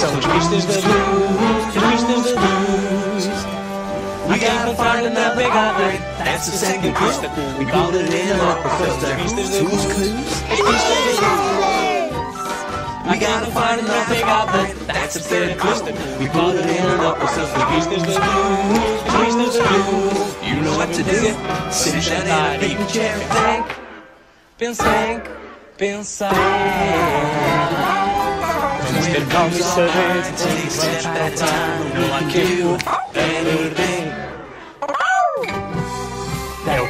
São as pistas da luz, as pistas da luz. We gotta find another pegada. That's the second pista. We call it in up because as pistas da luz, as pistas da luz. We gotta find another big pegada. That's the third pista. We call it in up because as pistas da luz, as pistas da luz. You know what to do. Sit down in a big chair and think. Pensar, pensar. Vamos ter calma e saber Taste at that time. I que do. verde é o